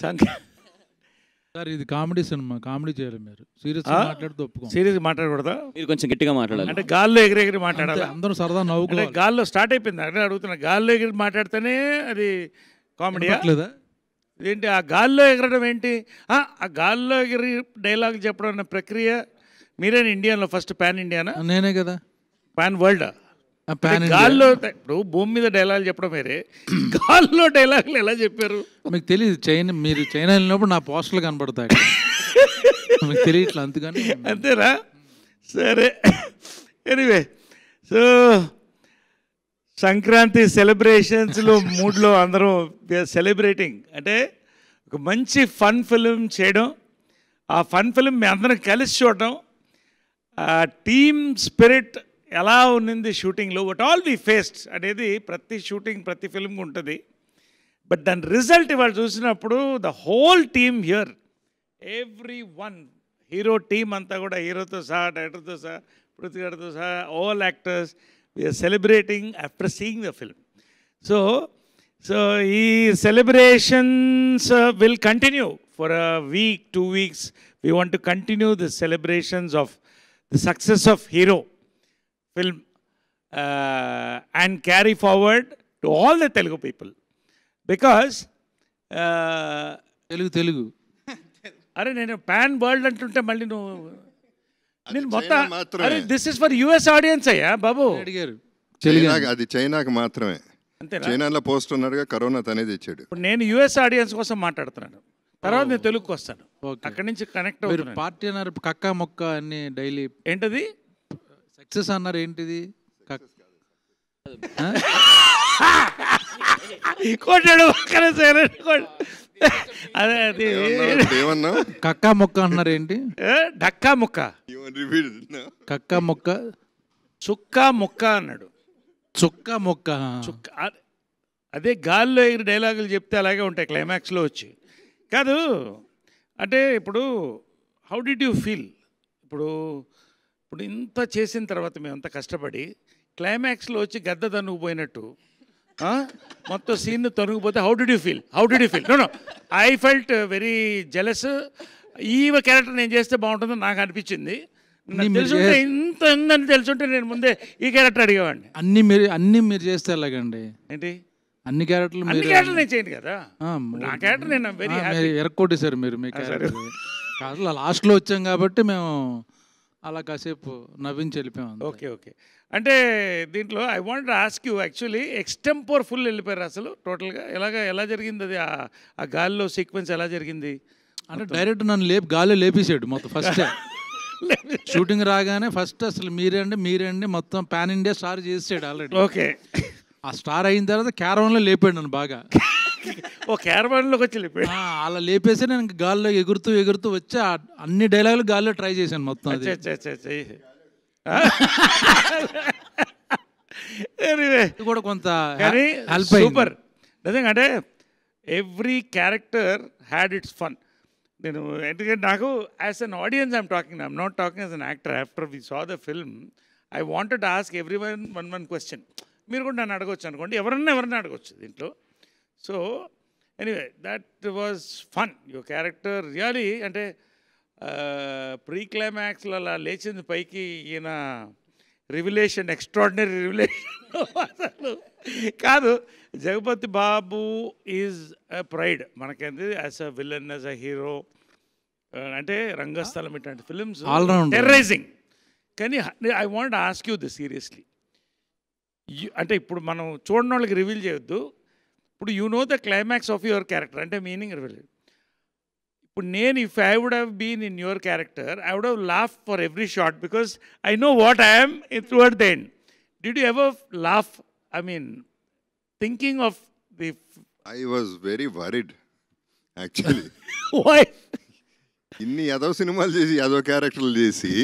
Sir ఇది comedy cinema comedy చేయాలి మీరు. సీరియస్? మాట్లాడితే ఒప్పుకోం. సీరియస్ మాట్లాడకూడదా? మీరు కొంచెం గట్టిగా మాట్లాడాలి. అంటే గాల్లో ఎగిరి ఎగిరి అంతే, మాట్లాడాలా అందరూ సరదా అంటే నవ్వుకోవాలి గాల్లో స్టార్ట్ అయిపోయింది. అదే అడుగుతున్నా గాల్లో ఎగిరి మాట్లాడితేనే అది కామెడీయా? వినపట్లేదా? ఏంటి ఆ గాల్లో ఎగరడం ఏంటి? ఆ గాల్లో ఎగిరి డైలాగ్ చెప్పడం అన్న ప్రక్రియ మీరేనా ఇండియాలో? ఫస్ట్ పాన్ ఇండియానా? నేనే కదా. Pan world. గాల్లో ఇప్పుడు భూమి మీద డైలాగ్ చెప్పడం వేరే. గాల్లో డైలాగులు ఎలా చెప్పారు? మీకు తెలియదు చైనా మీరు చైనా వెళ్ళినప్పుడు నా పోస్టర్లు కనపడతాయి అక్కడ. మీకు తెలియట్లే అందుకని. అంతేనా? సరే. ఎనీవే. సో సంక్రాంతి సెలబ్రేషన్స్లో మూడ్లో అందరం సెలబ్రేటింగ్. అంటే ఒక మంచి ఫన్ ఫిలిం చేయడం. ఆ ఫన్ ఫిలిం మీ అందరం కలిసి చూడడం. ఆ టీమ్ స్పిరిట్ ఎలా ఉన్నింది షూటింగ్లో? వట్ ఆల్ వి ఫేస్డ్ అనేది ప్రతి షూటింగ్ ప్రతి ఫిల్మ్కి ఉంటుంది. బట్ దాని రిజల్ట్ ఇవాళ చూసినప్పుడు the whole team here everyone Hero team అంతా కూడా హీరోతో సహా డైరెక్టర్తో సహా పృథ్వీగారితో సహా all actors we are celebrating after seeing the film so so ఈ celebrations will continue for a week two weeks we want to continue the celebrations of the success of Hero film uh, and carry forward to all the Telugu people. Because uh, Telugu Telugu. అరే నేను pan world అంటుంటే మళ్ళీ నువ్వు నేను మొత్తం. అరే this is for US audience అయ్యా బాబు. అడిగారు. అది చైనాకి మాత్రమే. చైనాలో పోస్ట్ ఉన్నారుగా కరోనా తనే తెచ్చాడు. ఇప్పుడు నేను యుఎస్ ఆడియన్స్ కోసం మాట్లాడుతున్నాను. తర్వాత నేను తెలుగుకి వస్తాను. అక్కడి నుంచి కనెక్ట్ పార్టీ అన్నారు కక్క మొక్క అన్ని డైలీ ఏంటది? సక్సెస్ అన్నారు ఏంటిది? కొట్టాడు పక్కన సైలెంట్ కొట్టు. అదే అది? ఏమన్నావు కక్క మొక్క అన్నారు ఏంటి? ఏ, డక్కా ముక్క? కక్క మొక్క. చుక్క ముక్క అన్నాడు. చుక్క మొక్క. చుక్క అదే గాల్లో ఎగిరి డైలాగులు చెప్తే అలాగే ఉంటాయి క్లైమాక్స్లో వచ్చి. కాదు అంటే ఇప్పుడు హౌ డిడ్ యూ ఫీల్ ఇప్పుడు ఇప్పుడు ఇంత చేసిన తర్వాత మేమంతా కష్టపడి క్లైమాక్స్లో వచ్చి గద్ద తనుగుపోయినట్టు? మొత్తం scene తొనుగుపోతే how did you feel how did you feel no no I felt very jealous ఈ క్యారెక్టర్ నేను చేస్తే బాగుంటుందని నాకు అనిపించింది. తెలుసుంటే ఇంత ఉందని తెలుసుంటే నేను ముందే ఈ క్యారెక్టర్ అడిగేవాడిని. అన్ని మీరు అన్ని మీరు చేస్తే ఎలాగండి? ఏంటి? అన్ని క్యారెక్టర్లు అన్ని మీరు క్యారెక్టర్ నేను చేయను కదా? నా క్యారెక్టర్ నేను వెరీ ఎరక్కొట్టేశారు మీరు మీ క్యారెక్టర్ లాస్ట్లో వచ్చాం కాబట్టి మేము అలా కాసేపు నవ్వించి వెళ్ళిపోయాం. Okay okay. అంటే దీంట్లో I want ask you actually extempore full వెళ్ళిపోయారు అసలు టోటల్గా. ఎలాగ ఎలా జరిగింది అది? ఆ- గాల్లో సీక్వెన్స్ ఎలా జరిగింది? అంటే డైరెక్ట్ నన్ను లేపి గాలి లేపేసాడు మొత్తం ఫస్ట్ షూటింగ్ రాగానే ఫస్ట్ అసలు మీరే అండి మీరే అండి మొత్తం పాన్ ఇండియా స్టార్ చేసాడు ఆల్రెడీ ఓకే. ఆ స్టార్ అయిన తర్వాత క్యారవన్లో లేపాడు నన్ను బాగా. ఓ క్యారవాన్లోకి వచ్చి అలా లేపేసి నేను గాల్లో ఎగురుతూ ఎగురుతూ వచ్చి అన్ని డైలాగులు గాల్లో ట్రై చేశాను మొత్తం కూడా కొంత సూపర్. నిజంగా అంటే every character had its fun. నేను ఎందుకంటే నాకు as an audience I'm talking I'm not talking as an actor. After we saw the film I wanted ask every one one one question. మీరు కూడా నన్ను అడగొచ్చు అనుకోండి. ఎవరన్నా ఎవరన్నా అడగొచ్చు దీంట్లో. So anyway that was fun your character really అంటే ప్రీ క్లైమాక్స్లో అలా లేచింది పైకి ఈయన రివిలేషన్ ఎక్స్ట్రాడినరీ రివిలేషన్ అసలు కాదు Jagapathi Babu is a pride మనకేంది as a villain as a hero అంటే రంగస్థలం ఇట్లాంటి ఫిల్మ్స్. టెర్రరైజింగ్ కానీ I want ask you this seriously అంటే ఇప్పుడు మనం చూడని వాళ్ళకి రివీల్ చేయొద్దు. ఇప్పుడు you know the climax of your character అంటే మీనింగ్ ఇప్పుడు నేను if I would have been in your character I would have laugh for every shot because I know what I'm toward the end did you ever laugh I mean thinking of the I was very worried actually ఇన్ని ఏదో సినిమాలు చేసి ఏదో క్యారెక్టర్లు చేసి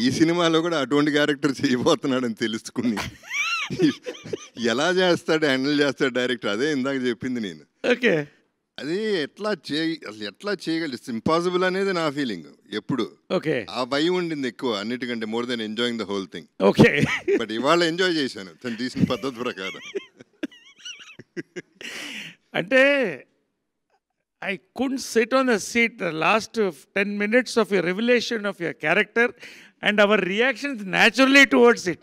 ఈ సినిమాలో కూడా అటువంటి క్యారెక్టర్ చేయబోతున్నాడని తెలుసుకుని. ఎలా చేస్తాడు హ్యాండిల్ చేస్తాడు డైరెక్టర్? అదే ఇందాక చెప్పింది నేను. ఓకే. అది ఎట్లా చేయ అసలు ఎట్లా చేయగలి ఇంపాసిబుల్ అనేది నా ఫీలింగ్ ఎప్పుడు. ఓకే. ఆ భయం ఉండింది ఎక్కువ అన్నిటికంటే more than enjoying the whole thing okay. But ఇవాళ ఎంజాయ్ చేశాను తను తీసిన పద్ధతి ప్రకారం. అంటే sit on the seat the last uh, 10 minutes of your revelation of your character and our reactions naturally towards it.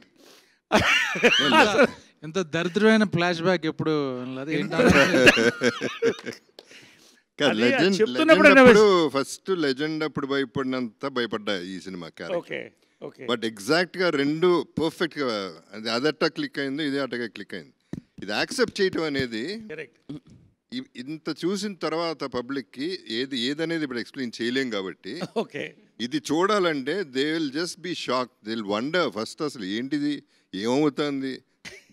ఎంత దరిద్రమైన ఫ్లాష్ బ్యాక్ ఎప్పుడు చెప్తున్నప్పుడు ఫస్ట్ లెజెండ్ అప్పుడు భయపడినంత భయపడ్డా ఈ సినిమా. బట్ ఎగ్జాక్ట్గా రెండు పర్ఫెక్ట్గా అది అదట్టా క్లిక్ అయింది ఇది అటగా క్లిక్ అయింది. ఇది యాక్సెప్ట్ చేయటం అనేది ఇంత చూసిన తర్వాత పబ్లిక్కి ఏది ఏదనేది ఇప్పుడు ఎక్స్ప్లెయిన్ చేయలేం కాబట్టి. ఇది చూడాలంటే they will just be shock they will wonder first అసలు ఏంటిది? ఏమవుతుంది?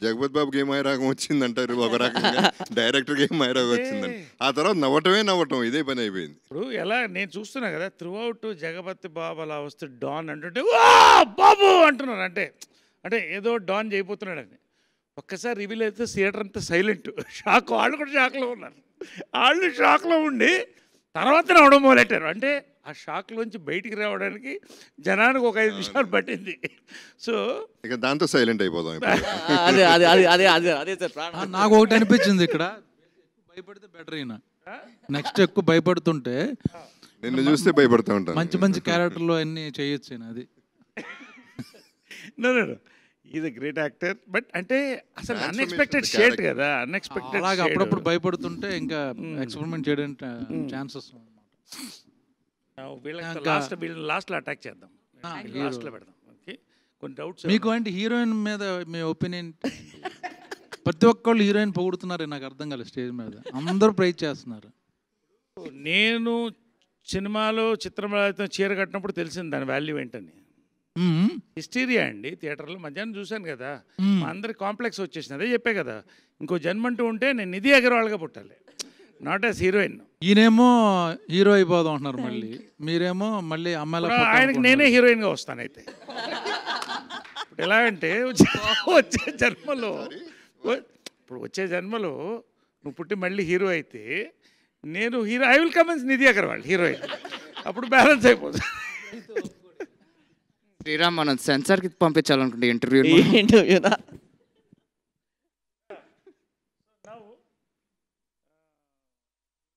జగపత్ బాబుకి ఏం వచ్చింది అంటారు ఒక రకంగా డైరెక్టర్కి ఏం రాగం వచ్చిందని ఆ తర్వాత నవ్వటమే నవ్వటం ఇదే పని అయిపోయింది. ఇప్పుడు ఎలా నేను చూస్తున్నా కదా త్రూ అవుట్ జగపతి బాబు అలా వస్తే డాన్ అంటుంటే "వా, బాబు అంటున్నారు. అంటే అంటే ఏదో డాన్ చేయబోతున్నాడు అని. ఒక్కసారి రివీల్ అయితే థియేటర్ అంతా సైలెంట్ షాక్ వాళ్ళు కూడా షాక్లో ఉన్నారు. వాళ్ళు షాక్లో ఉండి తర్వాత నవ్వడం మొదలెట్టారు. అంటే ఆ షాక్లోంచి బయటికి రావడానికి జనానికి ఒక ఐదు నిమిషాలు పట్టింది. సో ఇక దాంతో సైలెంట్ అయిపోదాం ఇప్పుడు. అదే అదే అదే అదే అదే అదే సార్ నాకు ఒకటి అనిపించింది ఇక్కడ. భయపడితే బెటర్ అయినా నెక్స్ట్ ఎక్కువ భయపడుతుంటే నిన్ను చూస్తే భయపడతా ఉంటాను. మంచి మంచి క్యారెక్టర్లు అన్ని చేయొచ్చు అది. Is great actor. బట్ అంటే అసలు అన్ఎక్స్పెక్టెడ్ షేట్. కదా అన్ఎక్స్పెక్టెడ్ అలాగే అప్పుడప్పుడు భయపడుతుంటే ఇంకా ఎక్స్పెరిమెంట్ చేయడానికి ఛాన్సెస్ వీళ్ళకి ఇంకా- లాస్ట్ వీళ్ళని లాస్ట్లో అటాక్ చేద్దాం. లాస్ట్లో పెడదాం. ఓకే కొన్ని డౌట్స్ మీకు అంటే హీరోయిన్ మీద మీ ఒపీనియన్ ప్రతి ఒక్కళ్ళు హీరోయిన్ పొగుడుతున్నారు నాకు అర్థం కాలేదు స్టేజ్ మీద. అందరూ ప్రైజ్ చేస్తున్నారు. నేను సినిమాలో చిత్రంలో చీర కట్టినప్పుడు తెలిసింది దాని వాల్యూ ఏంటని. హిస్టీరియా అండి థియేటర్లో. మధ్యాహ్నం చూశాను కదా. మా అందరి కాంప్లెక్స్ వచ్చేసింది. అదే చెప్పే కదా. ఇంకో జన్మంటూ ఉంటే నేను నిధి అగర్వాల్గా పుట్టాలి. నాట్ యాజ్ హీరోయిన్ ఈయనేమో హీరో అయిపోదాం అంటున్నారు మళ్ళీ. మీరేమో మళ్ళీ అమ్మాయిల ఆయనకి నేనే హీరోయిన్గా వస్తాను అయితే. ఇప్పుడు ఎలా అంటే వచ్చే- వచ్చే జన్మలో ఇప్పుడు వచ్చే జన్మలో నువ్వు పుట్టి మళ్ళీ హీరో అయితే నేను hero I will commence Nidhi Agarwal heroine అప్పుడు బ్యాలెన్స్ అయిపోతుంది. శ్రీరామ్ మనం సెన్సార్కి పంపించాలనుకుంటే ఇంటర్వ్యూ ఏంటో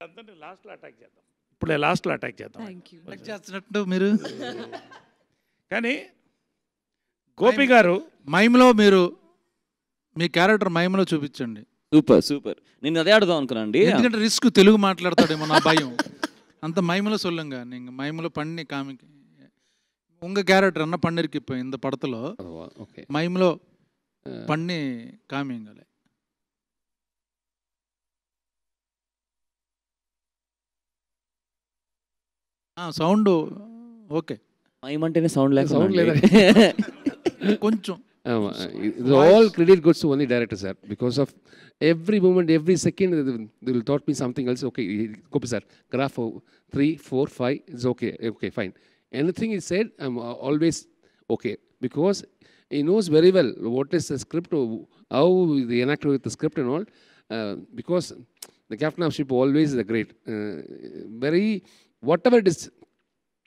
అందరినీ లాస్ట్లో అటాక్ చేద్దాం ఇప్పుడు లాస్ట్లో అటాక్ చేద్దాం చేస్తున్నట్టు మీరు కానీ గోపి గారు మైమ్లో మీరు మీ క్యారెక్టర్ మైమ్లో చూపించండి సూపర్ సూపర్ నేను అదే అడుగుదాం అనుకున్నాండి ఎందుకంటే రిస్క్ తెలుగు మాట్లాడతాడేమో నా భయం అంత మైమలో சொல்லுங்க நீங்க மைமில் பண்ணி காமிக்க உங்க கேரக்டர் என்ன பண்ணிருக்கு இந்த படத்துல ஓகே மைமில் பண்ணி காமிங்களே సౌండ్ ఓకే ఏమంటేనే సౌండ్ లేక Sound లేదా? కొంచెం ఇది all credit goes only director sir because of every moment every second till thought me something else okay copy sir graph three four five it's okay okay fine Anything he said, I'm always okay because he knows very well what is the script, how they interact with the script and all. Uh, because the captain of ship always is a great, uh, very whatever it is,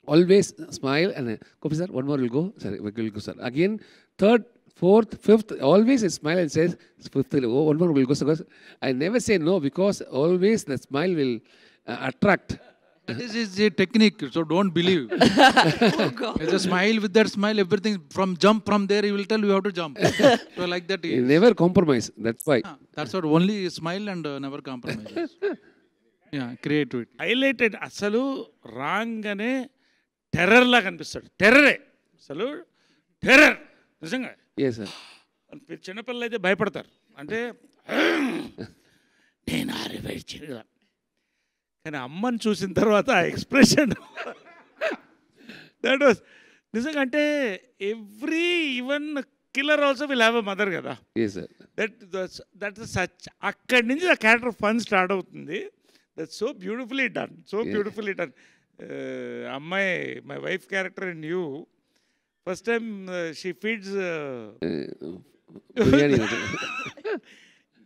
always smile and uh, copy sir. One more will go. Sorry, will go sir. Again, third fourth, fifth, always smile and says, fifth, oh, one more will go. I never say no because always the smile will uh, attract That is uh, technique, so don't believe. It's a smile with that smile, everything from jump from there, he will tell you how to jump. so like that, he never compromise that's why Ah, that's what only smile and uh, never compromise. yeah, creativity. Highlighted అసలు రాగానే టెర్రర్లా కనిపిస్తాడు టెర్రరే అసలు terror నిజంగా yes sir చిన్నపిల్లలు అయితే భయపడతారు అంటే నేను ఆరివేచి కానీ అమ్మని చూసిన తర్వాత ఆ ఎక్స్ప్రెషన్ దట్ వాస్ నిజంగా అంటే every even killer also will have a mother కదా దట్ దట్ సచ్ అక్కడి నుంచి ఆ క్యారెక్టర్ ఫన్ స్టార్ట్ అవుతుంది. That so beautifully done so beautifully done అమ్మాయి my wife character in you first time she feeds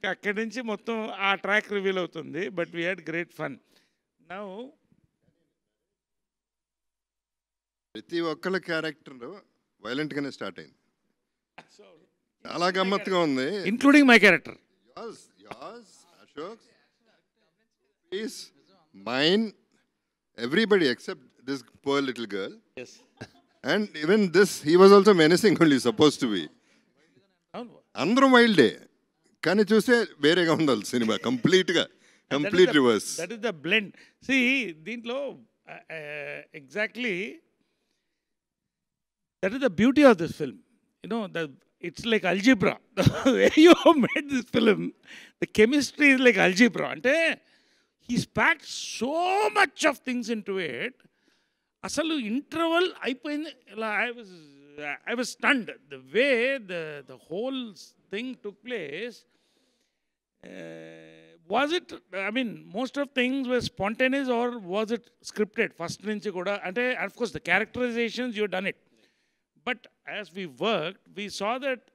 అక్కడి నుంచి మొత్తం ఆ ట్రాక్ రివీల్ అవుతుంది but we had great fun now ప్రతి ఒక్కళ్ళ క్యారెక్టర్ వైలెంట్ గానే స్టార్ట్ అయింది. చాలా గమ్మత్తుగా ఉంది. Including my character as as Ashok please mine, everybody except this poor little girl. Yes. And even this, he was also menacing only, supposed to be. అవును అందరం వైల్డే కానీ చూస్తే వేరేగా ఉండాలి సినిమా కంప్లీట్గా complete reverse that is the blend see దీంట్లో exactly that is the beauty of this film you know the it's like algebra you made this film the chemistry is like algebra అంటే he spoke so much of things into it అసలు interval అయిపోయింది. ఇలా I was I was stunned the way the the whole thing took place was it I mean most of things were spontaneous or was it scripted first నుంచి కూడా అంటే of course the characterizations you done it but as we work we saw that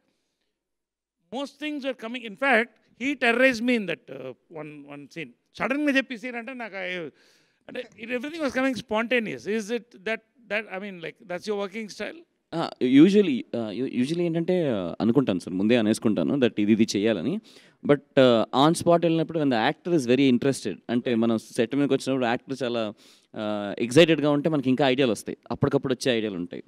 most things are coming in fact he terrorize me in that one one scene సడన్గా చెప్పి scene అంటే నాకు అంటే it everything was coming spontaneous is it that that I mean like that's your working style usually usually ఏంటంటే uh, అనుకుంటాను sir ముందే అనేసుకుంటాను that ఇది ఇది చేయాలని. బట్ ఆన్ స్పాట్ వెళ్ళినప్పుడు the actor is very interested అంటే మనం సెట్ మీదకి వచ్చినప్పుడు యాక్టర్ చాలా ఎగ్జైటెడ్గా ఉంటే మనకి ఇంకా ఐడియాలు వస్తాయి. అప్పటికప్పుడు వచ్చే ఐడియాలు ఉంటాయి.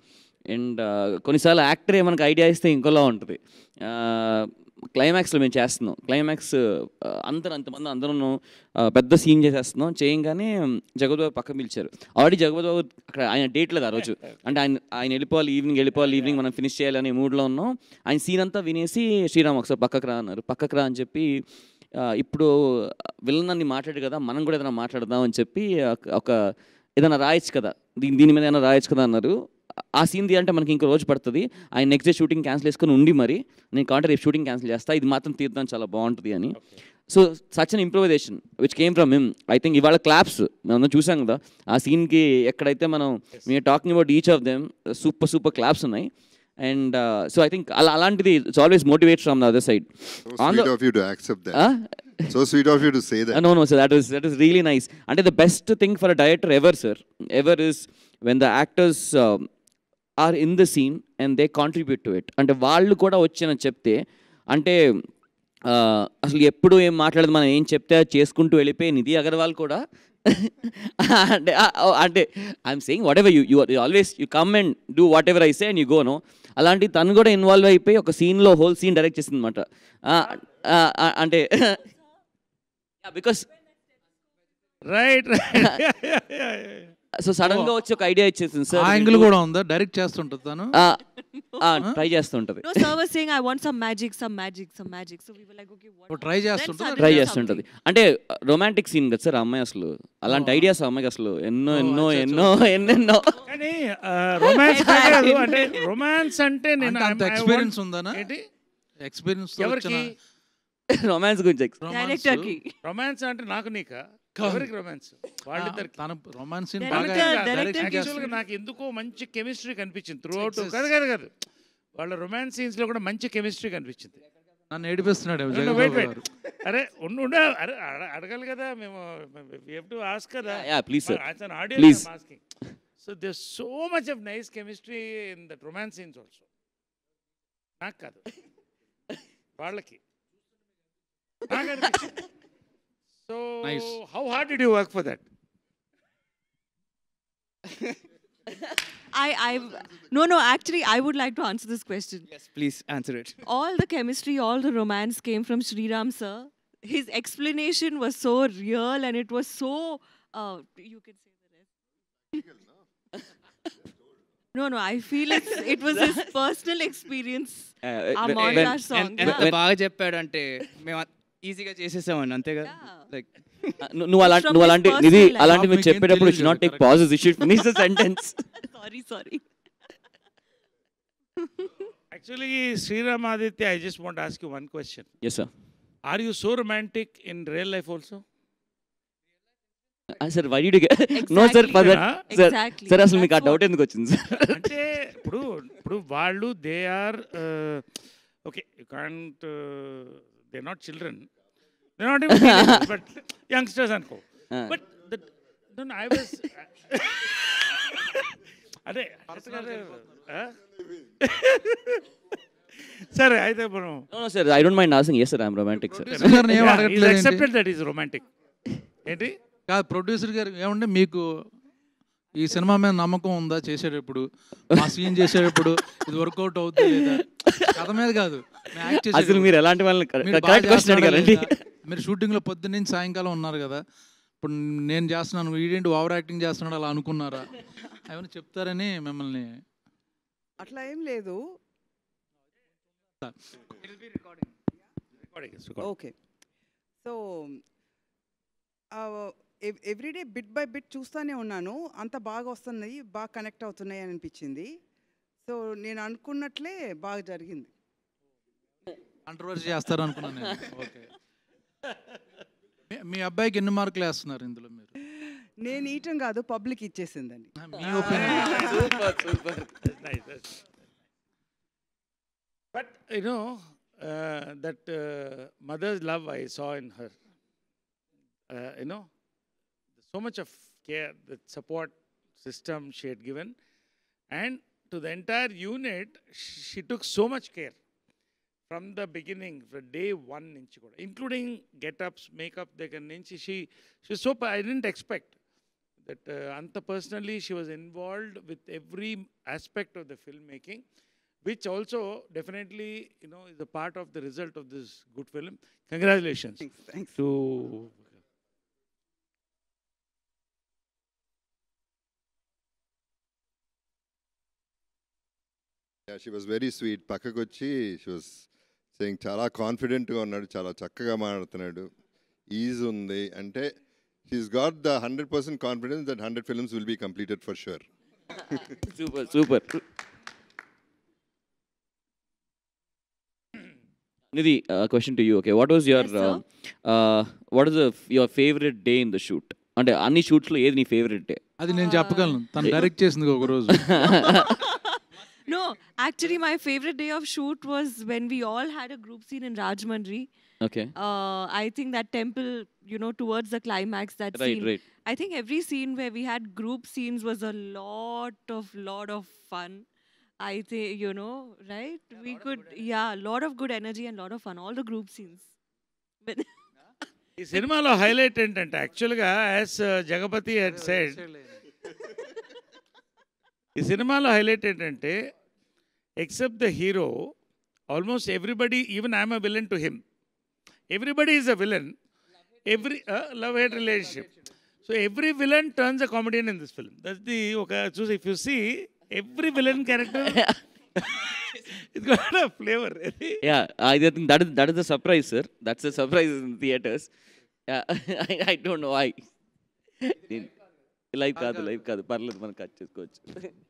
అండ్ కొన్నిసార్లు యాక్టరే మనకు ఐడియా ఇస్తే ఇంకోలా ఉంటుంది. క్లైమాక్స్లో మేము చేస్తున్నాం. క్లైమాక్స్ అందరూ అంతమంది అందరూ పెద్ద సీన్ చేసేస్తున్నాం. చేయంగానే జగద్బాబు పక్క పిలిచారు. ఆల్రెడీ జగద్బాబు అక్కడ ఆయన డేట్ లేదు ఆ రోజు. అంటే ఆయన ఆయన వెళ్ళిపోవాలి ఈవినింగ్ వెళ్ళిపోవాలి ఈవినింగ్ మనం ఫినిష్ చేయాలనే మూడ్లో ఉన్నాం. ఆయన సీన్ అంతా వినేసి శ్రీరామ్ ఒకసారి పక్కకు రా అన్నారు. పక్కకు రా అని చెప్పి ఇప్పుడు విలన్ అన్ని మాట్లాడు కదా మనం కూడా ఏదైనా మాట్లాడదాం అని చెప్పి ఒక- ఒక ఏదైనా రాయొచ్చు కదా దీని దీని మీద ఏదైనా రాయొచ్చు కదా అన్నారు. ఆ సీన్ అంటే మనకి ఇంకో రోజు పడుతుంది. ఆయన నెక్స్ట్ డే షూటింగ్ క్యాన్సిల్ చేసుకొని ఉండి మరి నేను కాంటే రేపు షూటింగ్ క్యాన్సిల్ చేస్తా ఇది మాత్రం తీద్దాం చాలా బాగుంటుంది అని. So such an improvisation which came from him I think ఇవాళ క్లాప్స్ మనం చూసాం కదా ఆ సీన్కి ఎక్కడైతే మనం మేము talking about each of them super super claps ఉన్నాయి. అండ్ సో ఐ థింక్ అలా అలాంటిది it's always motivate from the other side that so sweet of you to say that no, no, sir. That is that is really nice. And the best thing for a director ever, sir, ever is when the actors are in the scene and they contribute to it అంటే వాళ్ళు కూడా వచ్చిన చెప్తే అంటే అసలు ఎప్పుడు ఏం మాట్లాడదు మనం ఏం చెప్తే అది చేసుకుంటూ వెళ్ళిపోయి నిధి అగర్వాల్ కూడా. అంటే అంటే I'm saying what ever you you always you come and do what ever I say and you go no అలాంటి తను కూడా ఇన్వాల్వ్ అయిపోయి ఒక సీన్లో హోల్ సీన్ డైరెక్ట్ చేసింది అనమాట అంటే బికాస్ రైట్ సో సడన్గా వచ్చి ఒక ఐడియా ఇచ్చేసింది ఆ యాంగిల్ కూడా ఉందా? డైరెక్ట్ చేస్తుంటుంది తను? Sir try చేస్తుంటది. Sir was saying, I want some magic, some magic, some magic. So we were like, okay, what? Try చేస్తుంటుంది? ట్రై. చేస్తుంటది. అంటే రొమాంటిక్ సీన్ కదా సార్ అమ్మాయి అసలు. అలాంటి ఐడియాస్ అమ్మాయికి అసలు ఎన్నో ఎన్నో ఎన్నో ఎన్నెన్నో. కానీ రొమాన్స్ కాదు అంటే రొమాన్స్ అంటే నేను అంటే అంత ఎక్స్పీరియన్స్ ఉందనా ఏంటి? ఎక్స్పీరియన్స్ ఎవరికి? రొమాన్స్ గురించి. రొమాన్స్ అంటే నాకు నీక? ఎవరికి రొమాన్స్ వాళ్ళిద్దరికి. తన రొమాన్స్ యాక్చువల్గా నాకు ఎందుకో మంచి కెమిస్ట్రీ కనిపించింది త్రూ అవుట్ కాదు కాదు కాదు. వాళ్ళ రొమాన్స్ సీన్స్లో కూడా మంచి కెమిస్ట్రీ కనిపించింది. నన్ను ఏడిపిస్తున్నాడు. అరే ఉండు ఉండు. అరే అడ- అడగాలి కదా మేము టు ఆస్క్ కదా. Audience Please. Asking so there so much of nice chemistry in that romance scenes also నాకు కాదు. వాళ్ళకి. So Nice. How hard did you work for that I, I, no, no, actually, I would like to answer this question. Yes, please answer it. All the chemistry, all the romance came from Sriram, sir. His explanation was so real and it was so, uh, you can say the rest. No, no, I feel it's, it was his personal experience. Our montage song. ఎంత yeah. బాగా చెప్పాడంటే మేము ఈజీగా చేసేసామని అంతే కదా Yeah. Like నువ్వు అలా From నువ్వు అలాంటి ఇది. అలాంటి మీరు చెప్పేటప్పుడు it's not take. Pauses you should finish the sentence sorry, sorry. Actually Sriram Aditya I just want ask you one question yes sir are you so romantic in real life also sir why do no sir for that Exactly. Sir. Sir అసలు మీకు ఆ doubt ఎందుకు వచ్చింది sir అంటే ఇప్పుడు ఇప్పుడు వాళ్ళు they are okay you can't they not children not but youngsters అనుకో. బట్ ఐ వాస్ అదే? సరే అయితే మనం no sir I don't mind asking yes sir I'm romantic sir Producer ని ఏం అడగట్లేదు ఏంటి? యాక్సెప్టెడ్ దట్ ఈస్ రొమాంటిక్ ఏంటి కాదు ప్రొడ్యూసర్ గారు ఏమంటే మీకు ఈ సినిమా మీద నమ్మకం ఉందా చేసేటప్పుడు మా సీన్ చేసేటప్పుడు ఇది వర్కౌట్ అవుతుంది లేదా కథ మీద కాదు అసలు. మీరు ఎలాంటి వాళ్ళని కరెక్ట్ క్వశ్చన్ అడిగారండి? మీరు షూటింగ్లో పొద్దున్న నుంచి సాయంకాలం ఉన్నారు కదా ఇప్పుడు నేను చేస్తున్నాను వీడేంటి ఓవర్ యాక్టింగ్ చేస్తున్నాడు అలా అనుకున్నారా? అవన్నీ చెప్తారని మిమ్మల్ని. అట్లా ఏం లేదు. Okay. So everyday bit by bit చూస్తూనే ఉన్నాను. అంత బాగా వస్తున్నాయి బాగా కనెక్ట్ అవుతున్నాయి అని అనిపించింది. సో నేను అనుకున్నట్లే బాగా జరిగింది. కాంట్రవర్సీ చేస్తారు అనుకున్నాను మీ- మీ అబ్బాయికి ఎన్ని మార్కులు వేస్తున్నారు ఇందులో మీరు నేను ఈయటం కాదు పబ్లిక్ ఇచ్చేసిందండి మీ opinion super super nice. That's... But you know uh, that uh, mother's love I saw in her. Uh, you know, so much of care, the support system she had given, and to the entire unit, sh- she took so much care from the beginning, from day one, నుంచి కూడా, including get-ups, makeup, దగ్గర నుంచి she she was so pa- I didn't expect that uh, Anta personally she was involved with every aspect of the filmmaking, which also definitely you know is a part of the result of this good film. Congratulations thanks thanks to. She was very sweet పక్కకు వచ్చి she was saying చాలా కాన్ఫిడెంట్గా ఉన్నాడు చాలా చక్కగా మాట్లాడుతున్నాడు. Is ఉంది. అంటే he's got the hundred percent confidence that hundred films will be completed for sure super super Nidhi question to you okay what was your Yes. What is your favourite day in the shoot అంటే అన్ని షూట్స్లో ఏది నీ favourite day అది నేను చెప్పగలను. తను direct చేసింది ఒక రోజు. No, actually, my favorite day of shoot was when we all had a group scene in Rajmandri. Okay Uh, I think that temple, you know, towards the climax, that right scene. Right I think every scene where we had group scenes was a lot of lot of fun. I think you know, right? we could, yeah, a lot of good energy and lot of fun. All the group scenes. But ఈ సినిమాలో highlight ఏంటంటే యాక్చువల్గా as Jagapathi head side ఈ సినిమాలో highlight ఏంటంటే except the hero almost everybody even I'm a villain to him everybody is a villain every love head relationship so every villain turns a comedian in this film that's the ఒక చూసి if you see every villain character కూడా flavour Yeah, I think that is that is the surprise, sir. That's the surprise in theaters. Yeah, I, I don't know why. Live కాదు. Live కాదు పర్లేదు మనం cut చేసుకోవచ్చు.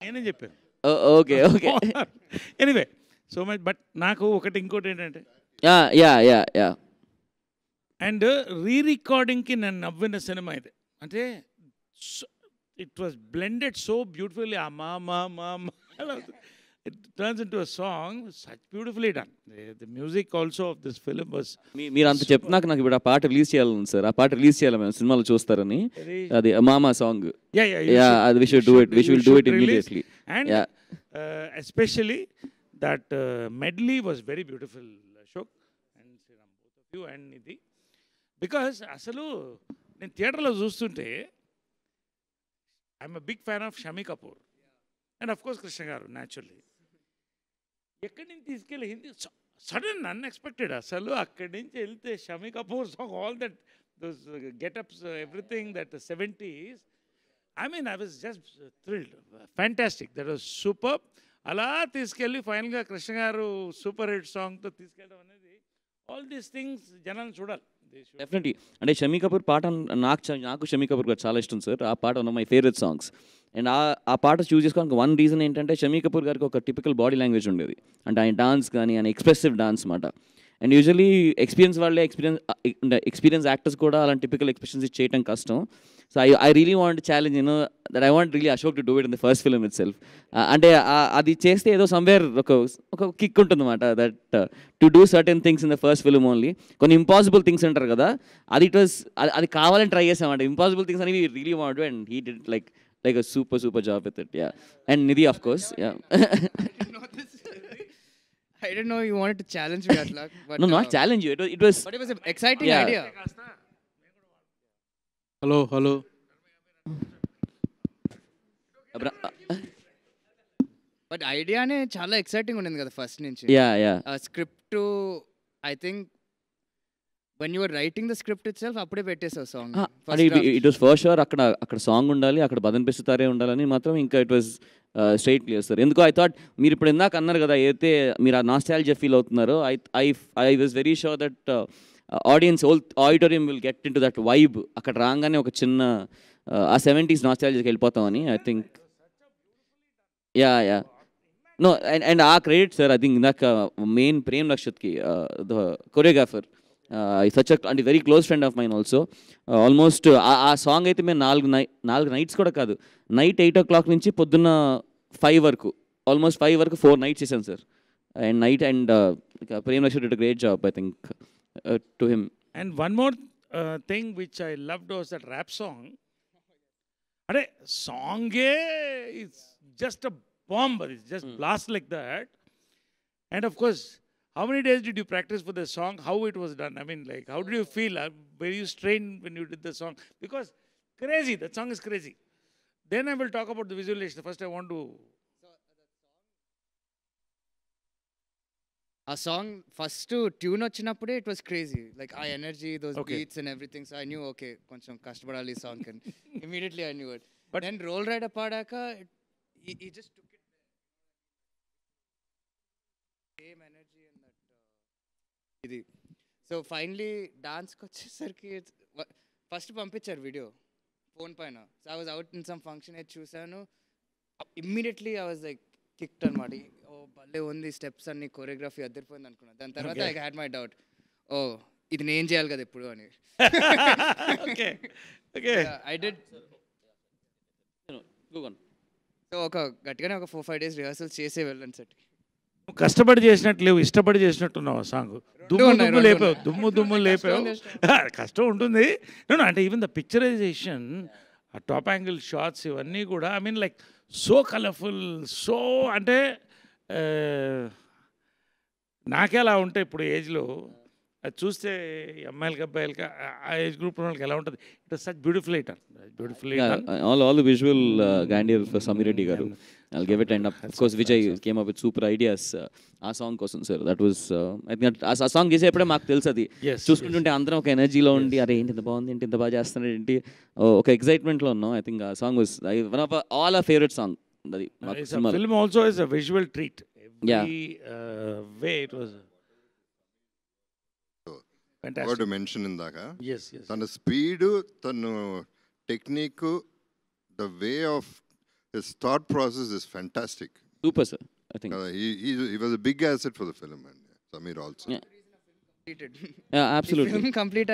నేనే చెప్పాను. Okay okay. Anyway so much but నాకు ఒకటి ఇంకోటి ఏంటంటే yeah yeah yeah yeah. And రీ రికార్డింగ్కి నేను నవ్విన సినిమా ఇది. అంటే it was blended so beautifully ఆ మా మా మా turns into song such beautifully done the music also of this film was మీరు అంత చెప్తున్నాక నాకు ఇప్పుడు ఆ పాట రిలీజ్ చేయాలని సార్ ఆ పాట రిలీజ్ చేయాలి మేము సినిమాలో చూస్తారని అది మామా సాంగ్ should- అది we should you do it. We you should do it release. immediately. And Yeah. uh, especially that uh, medley was very beautiful, Ashok and Sriram, both of you and Nidhi. Because అసలు నేను థియేటర్లో చూస్తుంటే I'm big fan of Shammi Kapoor and of course Krishna garu naturally ఎక్కడి నుంచి తీసుకెళ్ళి Hindi sudden unexpected అసలు అక్కడి నుంచి వెళ్తే Shammi Kapoor song all that those getups everything that seventies I mean I was just thrilled fantastic that was super అలా తీసుకెళ్ళి ఫైనల్గా కృష్ణ గారు సూపర్ హిట్ సాంగ్తో తీసుకెళ్ళడం అనేది ఆల్ దీస్ థింగ్స్ జనాలు చూడాలి. డెఫినెట్లీ అంటే షమీ కపూర్ పాట నాకు నాకు షమీ కపూర్ గారు చాలా ఇష్టం సార్ ఆ పాట one my favourite songs and ఆ ఆ పాట చూస్ చేసుకోవడానికి వన్ రీజన్ ఏంటంటే షమీ కపూర్ గారికి ఒక టిపికల్ బాడీ లాంగ్వేజ్ ఉండేది. అంటే ఆయన డాన్స్ కానీ ఆయన ఎక్స్ప్రెసివ్ డాన్స్ మాట. అండ్ యూజువలీ ఎక్స్పీరియన్స్ వాళ్ళే ఎక్స్పీరియన్స్ ఎక్స్పీరియన్స్ యాక్టర్స్ కూడా అలాంటి టిపికల్ ఎక్స్ప్రెషన్స్ చేయడం కష్టం. So I I really want challenge you know that I want really Ashok to do it in the first film itself అంటే అది చేస్తే ఏదో సమ్వేర్ ఒక ఒక కిక్ ఉంటుంది అన్నమాట that to do certain things in the first film only కొన్ని impossible things అంటారు కదా అది ఇట్ వాస్ అది కావాలని ట్రై చేసామంట ఇంపాసిబుల్ థింగ్స్ అనేవి really want and he did like like a super super job with it yeah and Nidhi of course yeah I didn't know you wanted to challenge me at luck. But, No, not uh, challenge you. It was, it was But it was an exciting Yeah. idea. Hello hello Abra- but ఐడియానే చాలా exciting ఉండింది కదా first నుంచి yeah, yeah. Script I think when your writing the script itself అప్పుడే పెట్టేసావు song అంటే it was first sure అక్కడ అక్కడ song ఉండాలి అక్కడ బదన్ పెస్తుతారే ఉండాలని మాత్రం ఇంకా it was straight clear sir ఎందుకో ఐ థాట్ మీరు ఇప్పుడు ఇందాక అన్నారు కదా ఏదైతే మీరు ఆ నాస్టాలజీ ఫీల్ అవుతున్నారో I I I was very sure that audience all auditorium will get into that vibe అక్కడ రాగానే ఒక చిన్న ఆ సెవెంటీస్ నాస్టాలజీకి వెళ్ళిపోతామని I think yeah yeah no and and ఆ క్రెడిట్ సార్ ఐ థింక్ ఇందాక మెయిన్ ప్రేమ్ నక్షత్కి ద కొరియోగ్రాఫర్ సచ్ అంటే very close friend of mine also almost ఆ సాంగ్ అయితే మేము నాలుగు నై నాలుగు నైట్స్ కూడా కాదు. నైట్ ఎయిట్ ఓ క్లాక్ నుంచి పొద్దున్న ఫైవ్ వరకు ఆల్మోస్ట్ ఫైవ్ వరకు ఫోర్ నైట్స్ చేశాను sir and night and Prem నక్షత్ it great job I think to him And one more uh, thing which I loved was that rap song. అరే సాంగే it's just a bomb అది just blast like that and of course How many days did you practice for the song how it was done I mean like how do you feel very you strain when you did the song because crazy the song is crazy then I will talk about the visualization first I want to uh song first tune వచ్చినప్పుడే it was crazy like uh energy those Okay. Beats and everything so I knew okay కొంచెం కష్టపడాలి ఈ song అని immediately I knew it But- but then Roll Rida పాడాక ఈ just took it same energy and that ఇది. So finally డాన్స్కి వచ్చేసరికి first పంపించారు video phone పైన. So I was out in some function అయితే చూశాను. Immediately I was like kicked అనమాట ఓ భలే ఉంది స్టెప్స్ అన్ని కొరియోగ్రఫీ అద్దరిపోయింది అనుకున్నా. దాని తర్వాత ఐ హ్యాడ్ మై డౌట్ ఓ ఇది నేను చేయాలి కదా ఇప్పుడు అని. Okay okay I did so ఒక గట్టిగానే ఒక ఫోర్ ఫైవ్ డేస్ రిహర్సల్స్ చేసే వెళ్ళాను సెట్కి నువ్వు కష్టపడి చేసినట్టు లేవు ఇష్టపడి చేసినట్టున్నావు ఆ సాంగ్ దుమ్ము దుమ్ము లేపావు. దుమ్ము దుమ్ము లేపావు కష్టం ఉంటుంది. నేను అంటే even the picturisation uh top angle shots ఇవన్నీ కూడా I mean like so colourful so అంటే ఆ, నాకే అలా ఉంటాయి ఇప్పుడు ఏజ్లో అది చూస్తే అమ్మాయిలకి అబ్బాయిలకి ఆ- ఏజ్ గ్రూప్ వాళ్ళకి ఎలా ఉంటుంది? It such beautiful either beautiful all all visual grandeur for Sameer Reddy garu I give it and of course Vijay came up with super ideas uh song కోసం sir that was I think uh song చేసేప్పుడే మాకు తెలుసు అది. చూసుకుంటుంటే అందరం ఒక ఎనర్జీలో ఉండి అరే ఏంటి ఇంత బాగుంది? ఏంటి ఇంత బాగా చేస్తున్నాడు? ఏంటి? ఒక ఎక్సైట్మెంట్లో ఉన్నాం. I think uh song was one of all uh favourite song అది film also is a visual treat. Way it was word mention ఇందాక తన స్పీడ్ తను technique the way of his thought process is fantastic super sir I think he was a big asset for the film and Samir also. Yeah. Absolutely complete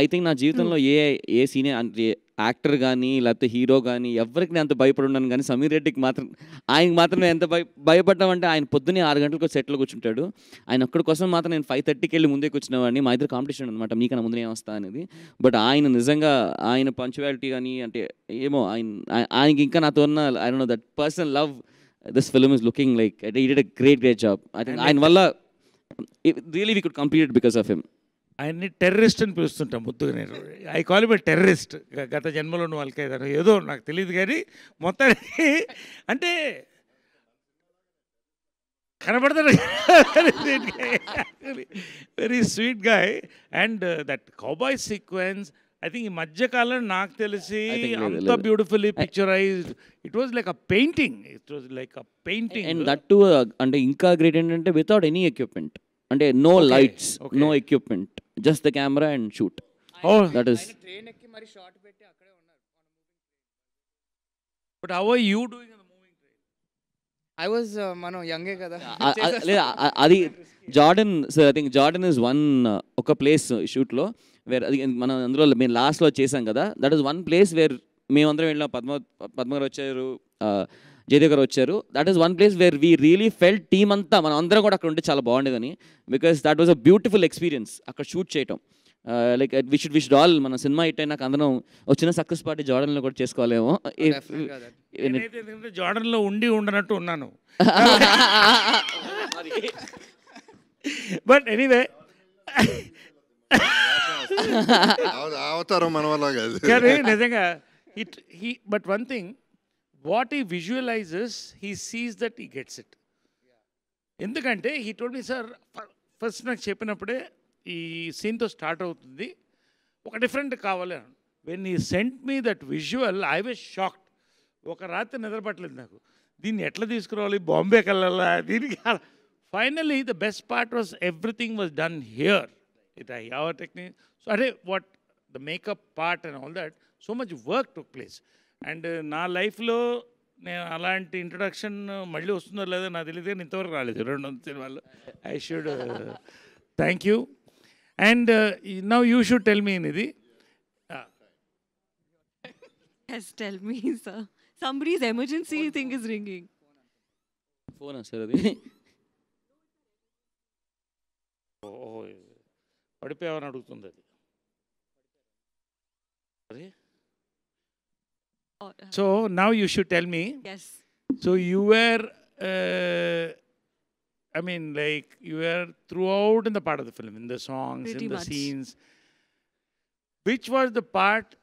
I think నా జీవితంలో ఏ a senior అంటే actor కానీ లేకపోతే hero కానీ ఎవరికి నేను అంత భయపడి ఉన్నాను కానీ సమీర్ రెడ్డికి మాత్రం ఆయనకి మాత్రం నేను ఎంత భయ భయపడ్డామంటే ఆయన పొద్దున్నే ఆరు గంటలకు సెట్లో కూర్చుంటాడు. ఆయన ఒక్కడి కోసం మాత్రం నేను ఫైవ్ థర్టీకి వెళ్ళి ముందే కూర్చునేవాడిని. మా ఇద్దరు కాంపిటీషన్ అనమాట మీకన్నా ముందు నేను వస్తా అనేది. బట్ ఆయన నిజంగా ఆయన పంచువాలిటీ కానీ అంటే ఏమో ఆయన ఆయ- ఆయనకి ఇంకా నాతో ఉన్న I know that person love this film is looking like did a great great job I think ఆయన వల్ల really we could complete it because of him ఆయన్ని టెర్రరిస్ట్ అని పిలుస్తుంటాం ముద్దుగా నేను. I call by terrorist. గత జన్మలో ఉన్న వాళ్ళకి ఏదైనా ఏదో నాకు తెలియదు కానీ మొత్తానికి అంటే కనబడతాడు very sweet guy and that cowboy sequence I think ఈ మధ్యకాలం నాకు తెలిసి అంత. Beautifully picturised it was like a painting it was like a painting and that to అంటే ఇంకా గ్రేట్ ఏంటంటే వితౌట్ ఎనీ ఎక్విప్మెంట్ అంటే no lights. No equipment just the camera and shoot that is but how are you doing I was మనం యంగే కదా. లేదా అది Jordan sir I think Jordan is one ఒక ప్లేస్ షూట్లో వేర్ అది మనం అందులో మేము లాస్ట్లో చేసాం కదా. That is one place where మేమందరం వెళ్ళాం పద్మ పద్మ గారు వచ్చారు జయదేవ్ గారు వచ్చారు. That is one place where we really felt team అంతా మనం అందరం కూడా అక్కడ ఉంటే చాలా బాగుండేదని. Because that was a beautiful experience అక్కడ షూట్ చేయటం. Like we should wish all మన సినిమా హిట్ అయినాక అందరం వచ్చిన సక్సెస్ పార్టీ జోడన్లో కూడా చేసుకోవాలేమో. ఎందుకంటే జార్డన్లో ఉండి ఉండనట్టు ఉన్నాను. బట్ ఎనీవే అవ- అవతారం మన వల్ల కాదు. కానీ నిజంగా it he but one thing what he visualises he sees that he gets it ఎందుకంటే he told me sir first నాకు చెప్పినప్పుడే ఈ సీన్తో స్టార్ట్ అవుతుంది. ఒక డిఫరెంట్ కావాలి when he sent me that visual I was shocked ఒక రాత్రి నిద్రపట్టలేదు నాకు. దీన్ని ఎట్లా తీసుకురావాలి? బాంబేకి వెళ్ళాలా దీనికి finally the best part was everything was done here it I our technique so అదే what the makeup part and all that so much work took place and నా లైఫ్లో నేను అలాంటి ఇంట్రొడక్షన్ మళ్ళీ వస్తుందో లేదో నాకు తెలియదు కానీ ఇంతవరకు రాలేదు రెండు వందల సినిమాలు. I should thank you and now you should tell me ఇది Yes, tell me, sir. Somebody's emergency thing is ringing. ఫోనా సార్ అది. పడిపోయావని అడుగుతుంది అది. అదే Oh, uh-huh. So now you should tell me. Yes. So you were, uh, I mean, like you were throughout in the part of the film, in the songs, Pretty in much. the scenes. Which was the part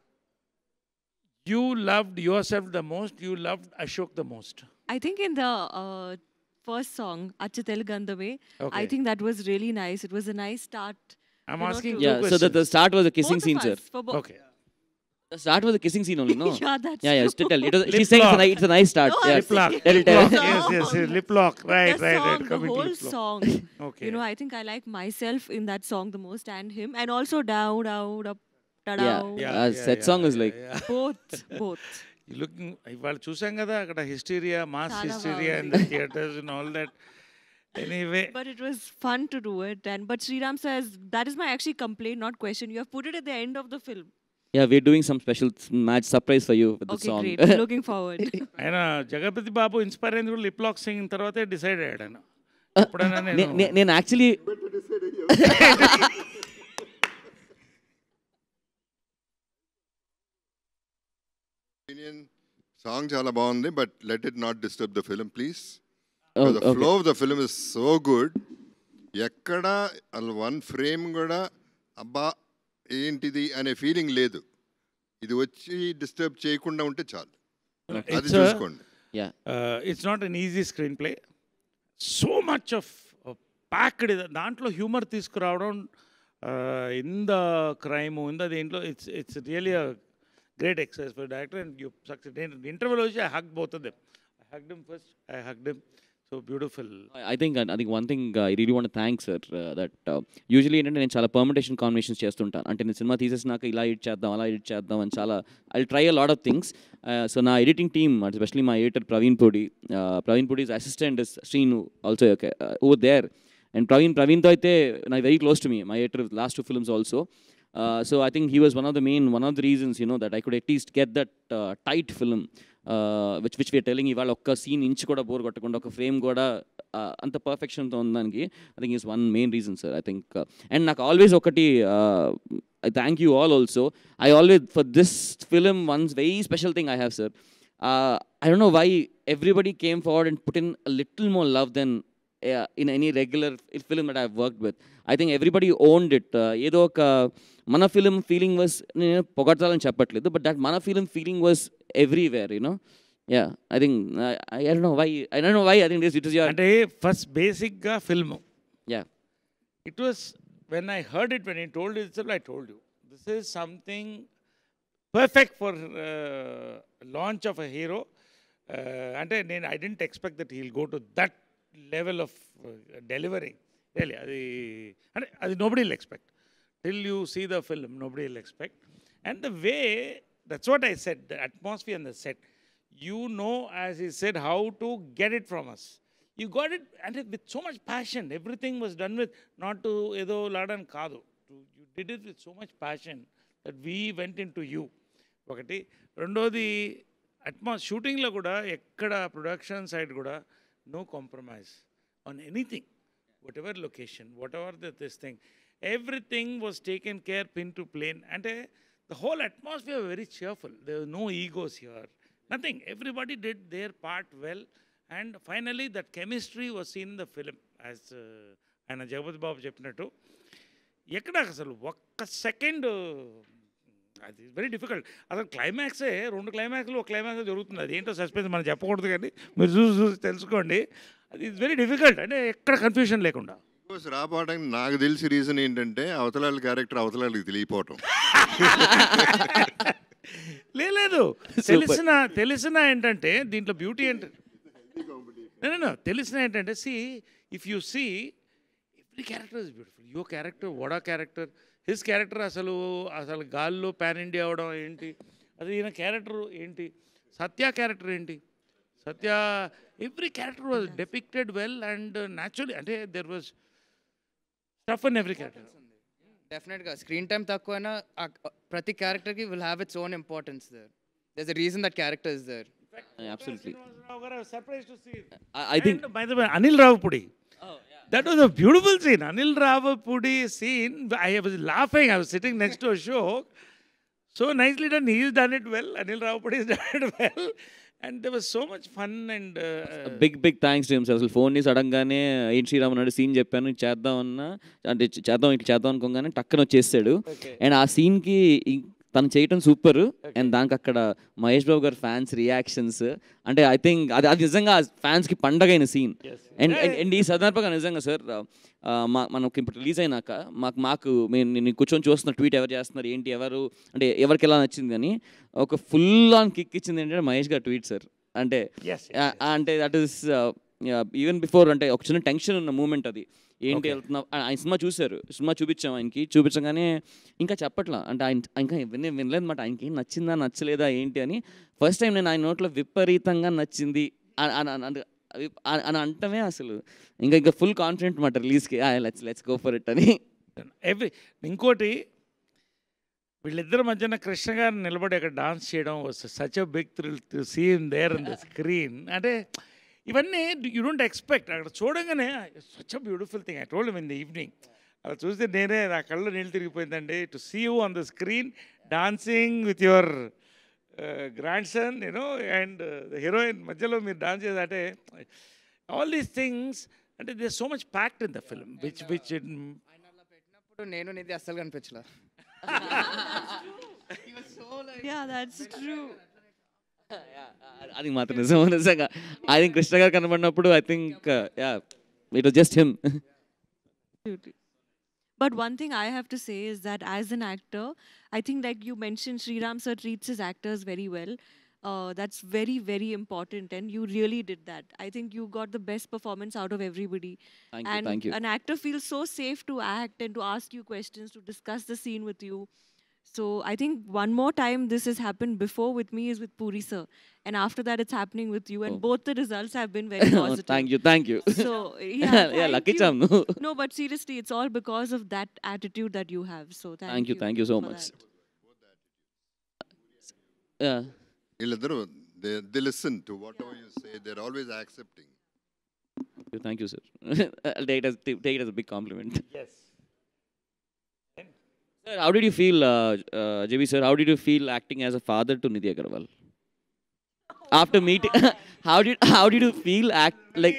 you loved yourself the most? You loved Ashok the most? I think in the uh, first song, Achatel Gandhave, okay. I think that was really nice. It was a nice start. I'm asking. Yeah, so the, the start was a kissing scene, us, sir. Okay. The start was a kissing scene only, no? Yeah, that's yeah, yeah. true. Still tell. It was, Lip she's saying it's a, lock. ni- it's a nice start. No, yeah. I'm Lip lock. Tell, Lip tell. lock. Yes, yes, yes. Lip lock. Right, the right, song, right. the Coming to whole lip lock. song. Okay. You know, I think I like myself in that song the most and him. And also down, down, up, ta-down. Yeah. Yeah, Uh, yeah, set yeah, song is yeah, like- yeah. Both, both. You looking ఇవాళ చూసాం కదా అక్కడ hysteria mass చాలా hysteria in బాగుంది. The theatres and all that anyway But it was fun to do it. And but Sriram says that is my actually complaint, not question. You have put it at the end of the film. Yeah, we're doing some special s- match surprise for you with the Okay, song. great. Looking forward. ఆయన జగపతి బాబు inspire అయింది కూడా lip lock Singh తర్వాతే decide అయ్యాడు ఆయన నే- నేను actually song చాలా బాగుంది but let it not disturb the film please Oh, the. Flow of the film is so good ఎక్కడ వన్ ఫ్రేమ్ కూడా అబ్బా ఏంటిది అనే ఫీలింగ్ లేదు. ఇది వచ్చి డిస్టర్బ్ చేయకుండా ఉంటే చాలు. అది చూసుకోండి. It's not an easy screen play so much of packed దాంట్లో హ్యూమర్ తీసుకురావడం in the crime in the దేంట్లో it's it's really great exercise for director and you success నేను ఇంటర్వ్యూలో వచ్చి ఐ హక్ పోతుంది I hug dim first I hug dim so beautiful. I think I think one thing I really want thanks sir that usually ఏంటంటే నేను చాలా permutation combinations చేస్తుంటాను. అంటే నేను సినిమా తీసేసినాక ఇలా ఎడిట్ చేద్దాం అలా ఎడిట్ చేద్దాం అని చాలా I try a lot of things so నా ఎడిటింగ్ టీమ్ ఎస్పెషలీ మా editor Praveen Pudi Praveen Pudi's assistant Srinu also okay oh there and Praveen ప్రవీణ్తో అయితే నాకు very close to me my editor last two films also so I think he was one of the main one of the reasons you know that I could at least get that tight film which which we're telling ఇవాళ ఒక్క scene inch కూడా bore కొట్టకుండా ఒక frame కూడా అంత పర్ఫెక్షన్తో ఉందానికి I think is one main reason sir I think and నాకు always ఒకటి I thank you all also I always for this film once very special thing I have sir I don't know why everybody came forward and put in little more love then in any regular film that I work with I think everybody owned it ఏదో ఒక మన film feeling was నేను పొగడతాలని చెప్పట్లేదు but that మన film feeling was everywhere you know yeah I think I don't know why I don't know why I think this it is your అంటే first బేసిక్గా film yeah it was when I heard it, when he told it itself, I told you, this is something perfect for uh, launch of a hero. Uh, అంటే నేను I didn't expect that he'll go to that level of delivering really అది అంటే అది nobody will expect till you see the film nobody will expect and the way that's what I set the atmosphere and the set you know as he said how to get it from us you got it అంటే with so much passion everything was done with not to ఏదో లాడని కాదు you did it with so much passion that we went into you ఒకటి. రెండోది అట్మా షూటింగ్లో కూడా ఎక్కడ ప్రొడక్షన్ సైడ్ కూడా no compromise on anything whatever location whatever what this thing everything was taken care pin to pin and plan the whole atmosphere atmosphere very cheerful there were no egos here nothing everybody did their part well and finally that chemistry was seen in the film as uh, ఆయన జగపతి బాబు చెప్పినట్టు ఎక్కడ అసలు ఒక్క second అది very difficult అసలు క్లైమాక్సే రెండు క్లైమాక్స్లు ఒక climax జరుగుతుంది. అది ఏంటో సస్పెన్స్ మనం చెప్పకూడదు కానీ మీరు చూసి చూసి తెలుసుకోండి. అది ఇట్స్ వెరీ డిఫికల్ట్ అంటే ఎక్కడ కన్ఫ్యూషన్ లేకుండా. రాపోవడానికి నాకు తెలిసి రీజన్ ఏంటంటే అవతలాల క్యారెక్టర్ అవతలాలకి తెలియపోవటం. లే- లేదు. తెలిసిన తెలిసిన ఏంటంటే దీంట్లో బ్యూటీ ఏంటంటే నేను తెలిసిన ఏంటంటే see if you see every character is beautiful your character vada character his character అసలు అసలు గాల్లో పాన్ ఇండియా అవడం ఏంటి? అది ఈయన క్యారెక్టర్ ఏంటి? సత్య క్యారెక్టర్ ఏంటి? Satya every character was depicted well and naturally అంటే there was stuff on every character. డెఫినెట్గా స్క్రీన్ టైం తక్కువైనా ప్రతి క్యారెక్టర్కి will have its own importance there. There's a reason that character is there absolutely. Surprise to see I, That was a beautiful scene. Anil Ravapudi scene. I was laughing. I was sitting next to Ashok. So nicely done. He's done it well. Anil Ravapudi has done it well. And there was so much fun and. Uh, big big thanks to him అసలు ఫోన్ని సడన్గానే ఏం శ్రీరామ్ అన్నాడు scene చెప్పాను చేద్దాం అన్నా అంటే చేద్దాం ఇట్లా చేద్దాం అనుకోగానే టక్కన వచ్చేసాడు అండ్ ఆ సీన్కి తను చేయటం సూపర్ అండ్ దానికి అక్కడ మహేష్ బాబు గారి ఫ్యాన్స్ రియాక్షన్స్ అంటే ఐ థింక్ అది అది నిజంగా ఫ్యాన్స్కి పండగైన సీన్ అండ్ అండ్ ఈ సందర్భంగా నిజంగా సార్ మా మనకి ఇప్పుడు రిలీజ్ అయినాక మాకు మాకు మేము నేను కూర్చొని చూస్తున్న ట్వీట్ ఎవరు చేస్తున్నారు ఏంటి ఎవరు అంటే ఎవరికి ఎలా నచ్చింది అని ఒక ఫుల్ ఆన్ కిక్ ఇచ్చింది ఏంటంటే మహేష్ గారు ట్వీట్ సార్ అంటే అంటే దట్ ఈస్ ఈవెన్ బిఫోర్ అంటే ఒక చిన్న టెన్షన్ ఉన్న మూమెంట్ అది. ఏంటి వెళ్తున్నా ఆ- ఆయన సినిమా చూశారు. సినిమా చూపించాం ఆయనకి. చూపించగానే ఇంకా చెప్పట్లా. అంటే ఆయన ఇంకా వినే వినలేదు అనమాట ఆయనకి నచ్చిందా నచ్చలేదా ఏంటి అని. ఫస్ట్ టైం నేను ఆయన నోట్లో విపరీతంగా నచ్చింది అని- అంటమే అసలు. ఇంకా ఇంకా ఫుల్ కాన్ఫిడెంట్ మాట రిలీజ్కి. Let's let's go for it అని. ఎవ్రీ ఇంకోటి వీళ్ళిద్దరి మధ్యన కృష్ణ గారు నిలబడి అక్కడ డాన్స్ చేయడం such a big thrill to scene there in the screen అంటే ఇవన్నీ యూ డోంట్ ఎక్స్పెక్ట్ అక్కడ చూడగానే such a beautiful thing I told in the evening అలా చూస్తే నేనే నా కళ్ళు నీళ్ళు తిరిగిపోయిందండి. To see you on the screen dancing with your grandson you know and the heroine మధ్యలో మీరు డాన్స్ చేసంటే ఆల్ దీస్ థింగ్స్ అంటే they so much packed in the film which which పెట్టినప్పుడు నేను నీది అస్సలు కనిపించలే. Yeah, that's true. అది మాత్రం నిజం నిజంగా ఐ థింక్ కృష్ణ గారు కనబడినప్పుడు I think yeah it was just him Absolutely. But one thing I have to say is that as an actor, I think like you mentioned, Sriram sir treats his actors very well. Uh, that's very, very important, and you really did that. I think you got the best performance out of everybody. Thank you, and thank you. an actor feels so safe to act and to ask you questions, to discuss the scene with you. so I think one more time this has happened before with me is with Puri sir. And after that it's happening with you. And oh. both the results have been very oh, positive. thank you, thank you. So yeah, yeah lucky charm. No? no, but seriously, it's all because of that attitude that you have. So thank, thank you, you. Thank you so much. Yeah. They, they listen to whatever yeah. you say. They're always accepting. Thank you, thank you sir. Uh, I'll take it, as, take it as a big compliment. Yes. Sir, how did you feel, uh, uh, JB sir, how did you feel acting as a father to Nidhi Agarwal? Oh, After meeting, how did how did you feel act like?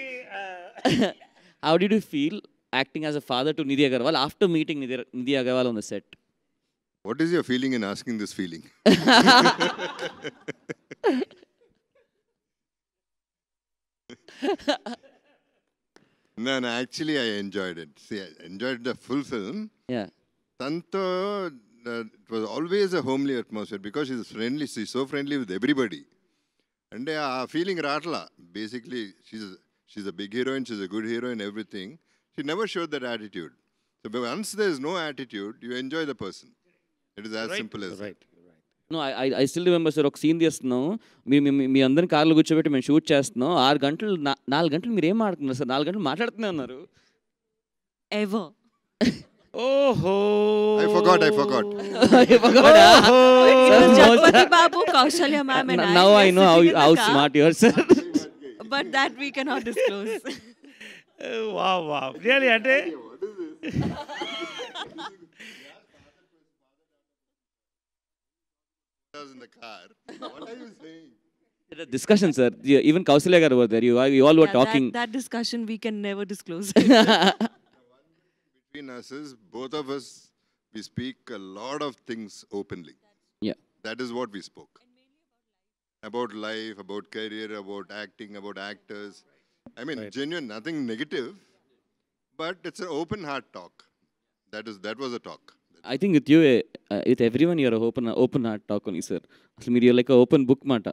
Uh, how did you feel acting as a father to Nidhi Agarwal after meeting Nidhi, Nidhi Agarwal on the set? What is your feeling in asking this feeling? no, no, actually I enjoyed it. See, I enjoyed the full film. Yeah. Uh, it was always a homely atmosphere because she's friendly. She's so friendly with everybody. అంటే ఆ feeling రావట్లా basically she's she's a big heroine she's a good heroine everything she never show that attitude so once there is no attitude you enjoy the person it is as simple as right No, I, I, I still remember sir ఒక scene తీస్తున్నాం. మీ మీ- అందరిని కార్లో కూర్చోబెట్టి మేము shoot చేస్తున్నాం. ఆరు గంటలు నాలుగు గంటలు మీరు ఏం మాట్లాడుతున్నారు సార్ నాలుగు గంటలు మాట్లాడుతూనే ఉన్నారు. Oh ho! I forgot. I forgot. you forgot. Oh, Jagpati Babu, Kaushalya ma'am, and I. Now I know how, how smart you are, sir. but that we cannot disclose. wow, wow. Really, Ante? in the car. What are you saying? The discussion, sir. Even Kausalya garu were there. You, you all were yeah, talking. That, that discussion we can never disclose Between us is both of us, we speak a lot of things openly. Yeah. That is what we spoke. About life, about career, about acting, about actors. I mean, genuine, nothing negative, but it's an open heart talk. That is that was a talk. I think with you, uh, with everyone, you're a open, open heart talk only, sir. అసలు మీరు like a open book మాట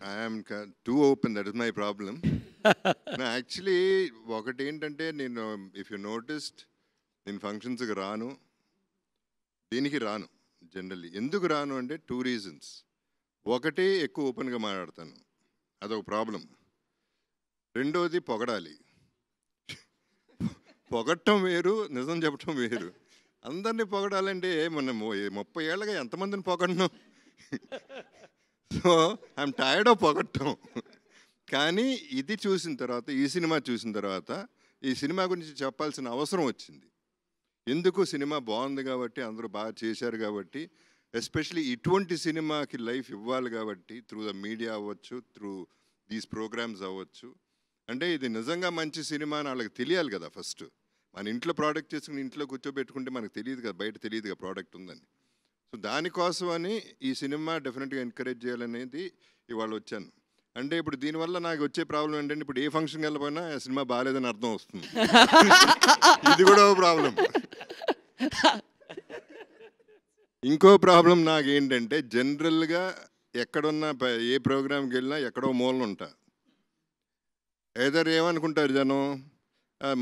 I am ca- too open. That is my problem. no, actually, ఒకటి ఏంటంటే నేను if you noticed నేను ఫంక్షన్స్కి రాను. దీనికి రాను? జనరల్లీ. ఎందుకు రాను అంటే టూ రీజన్స్. ఒకటి ఎక్కువ ఓపెన్గా మాట్లాడతాను. అదొక ప్రాబ్లం రెండోది పొగడాలి. పొగట్టం వేరు నిజం చెప్పటం వేరు. అందరినీ పొగడాలంటే మన ముప్పై ఏళ్ళగా ఎంతమందిని పొగడను? సో ఐఎమ్ టైర్డ్ ఆఫ్ పొగట్టం. కానీ ఇది చూసిన తర్వాత ఈ సినిమా చూసిన తర్వాత ఈ సినిమా గురించి చెప్పాల్సిన అవసరం వచ్చింది. ఎందుకు సినిమా బాగుంది కాబట్టి అందరూ బాగా చేశారు కాబట్టి ఎస్పెషలీ ఇటువంటి సినిమాకి లైఫ్ ఇవ్వాలి కాబట్టి త్రూ ద మీడియా అవ్వచ్చు త్రూ దీస్ ప్రోగ్రామ్స్ అవ్వచ్చు. అంటే ఇది నిజంగా మంచి సినిమా అని వాళ్ళకి తెలియాలి కదా ఫస్ట్. మన ఇంట్లో ప్రోడక్ట్ చేసుకుని ఇంట్లో కూర్చోబెట్టుకుంటే మనకు తెలియదు కదా బయట తెలియదు కదా ప్రోడక్ట్ ఉందని. సో దానికోసమని ఈ సినిమా డెఫినెట్గా ఎంకరేజ్ చేయాలనేది ఇవాళ వచ్చాను. అంటే ఇప్పుడు దీనివల్ల నాకు వచ్చే ప్రాబ్లం ఏంటంటే ఇప్పుడు ఏ ఫంక్షన్కి వెళ్ళిపోయినా సినిమా బాగాలేదని అర్థం వస్తుంది. ఇది కూడా ప్రాబ్లం ఇంకో ప్రాబ్లం నాకు ఏంటంటే జనరల్గా ఎక్కడున్నా ఏ ప్రోగ్రామ్కి వెళ్ళినా ఎక్కడో మూలన ఉంటా ఏదర్ ఏమనుకుంటారు జనం?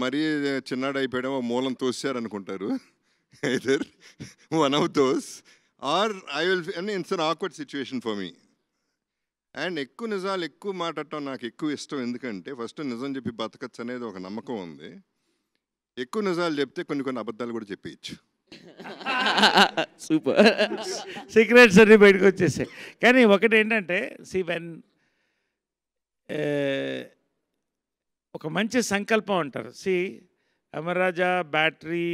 మరీ చిన్నాడు అయిపోయడం మూలం తోసారు అనుకుంటారు either one of those. Or I will and it's an awkward situation for me. And ఎక్కువ నిజాలు ఎక్కువ మాట్లాడటం నాకు ఎక్కువ ఇష్టం. ఎందుకంటే ఫస్ట్ నిజం చెప్పి బతకచ్చు అనేది ఒక నమ్మకం ఉంది. ఎక్కువ నిజాలు చెప్తే కొన్ని కొన్ని అబద్ధాలు కూడా చెప్పేయచ్చు. సూపర్ సీక్రెట్స్ అన్నీ బయటకు వచ్చేసాయి. కానీ ఒకటి ఏంటంటే సి వెన్ ఒక మంచి సంకల్పం అంటారు. See Amara Raja battery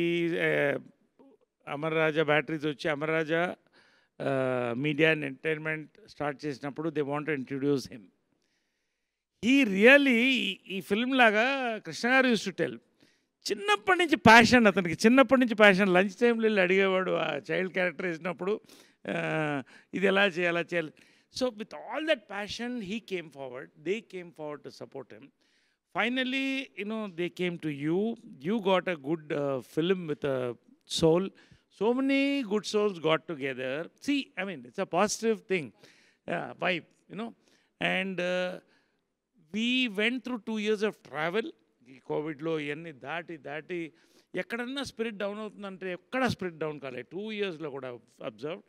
Amara Raja batteries వచ్చి Amara Raja media and entertainment start చేసినప్పుడు దే వాంట్ ఇంట్రడ్యూస్ హిమ్ ఈ రియల్లీ ఈ ఫిల్మ్ లాగా కృష్ణ గారు యూస్ టు టెల్ చిన్నప్పటి నుంచి ప్యాషన్ అతనికి. చిన్నప్పటి నుంచి ప్యాషన్ లంచ్ టైంలో వెళ్ళి అడిగేవాడు ఆ చైల్డ్ క్యారెక్టర్ వేసినప్పుడు ఇది ఎలా చేయాలి చేయాలి. So with all that passion he came forward they came forward to support him finally you know they came to you you got a good film with a soul so many good souls got together see I mean it's a positive thing vibe you know and we went through two years of travel ఈ కోవిడ్లో ఇవన్నీ దాటి దాటి ఎక్కడన్నా spirit down అవుతుందంటే ఎక్కడ spirit down కాలేదు. Two ఇయర్స్లో కూడా అబ్జర్వ్.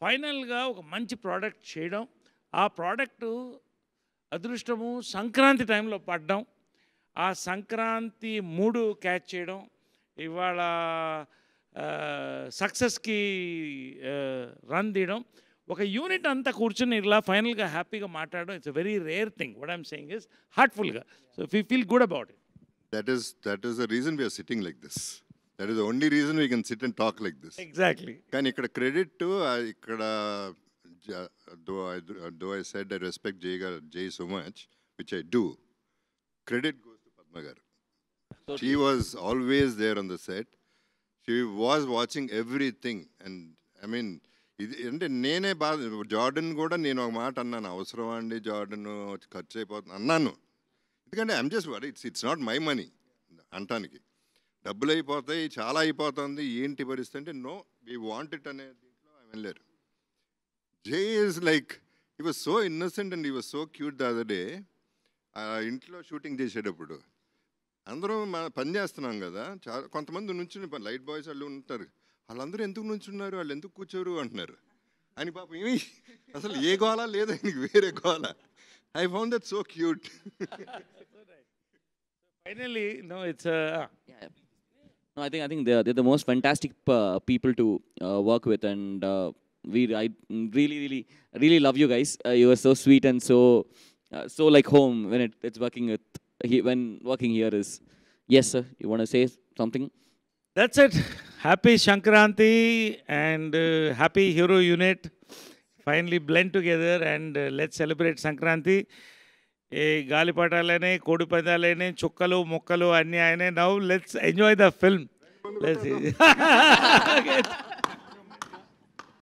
ఫైనల్గా ఒక మంచి ప్రోడక్ట్ చేయడం. ఆ ప్రోడక్టు అదృష్టము సంక్రాంతి టైంలో పడ్డం. ఆ సంక్రాంతి మూడు క్యాచ్ చేయడం. ఇవాళ సక్సెస్కి రన్ తీయడం. ఒక యూనిట్ అంతా కూర్చుని ఇలా ఫైనల్గా హ్యాపీగా మాట్లాడడం. It's very rare thing what I'm saying is హార్ట్ఫుల్గా so we feel good about it that is that is the reason we're sitting like this that is the only reason we can sit and talk like this exactly కానీ ఇక్కడ credit ఇక్కడ though I though I said I respect Jai garu Jai so much which I do credit goes to Padma garu she was always there on the set she was watching everything and I mean ఇది అంటే నేనే బాధ Jordan కూడా నేను ఒక మాట అన్నాను అవసరమా అండి జార్డన్ ఖర్చు అయిపోతుంది అన్నాను. ఎందుకంటే I'm just worry it's it's not my money అంటానికి డబ్బులు అయిపోతాయి చాలా అయిపోతుంది. ఏంటి పరిస్థితి అంటే నో వీ వాంట్ ఇట్ అనే దీంట్లో ఆమె వెళ్ళారు. Jai is like he was so innocent and he was so cute the other day ఇంట్లో షూటింగ్ చేసేటప్పుడు. అందరం మన పని చేస్తున్నాం కదా చాలా కొంతమంది నుంచి లైట్ బాయ్స్ వాళ్ళు ఉంటారు. వాళ్ళందరూ ఎందుకు నుంచున్నారు? వాళ్ళు ఎందుకు కూర్చోరు? అంటున్నారు. అని పాపం ఏమి అసలు ఏ గోళ లేదు. ఆయనకి వేరే గోళ I found that so cute Finally, no, it's uh, ah. a. Yeah. No, I think I think they're they're the most fantastic uh, people to uh, work with, and uh, we I really really really love you guys. Uh, you are so sweet and so so like home when it, it's working with he, when working here is. Yes, sir. You want to say something? That's it. Happy Shankaranti and happy Hero Unit. Finally blend together and let's celebrate Shankaranti. ఏ గాలిపటాలనే కోడి పందాలనే చుక్కలు మొక్కలు అన్నీ ఆయనే. Now let's enjoy the film let's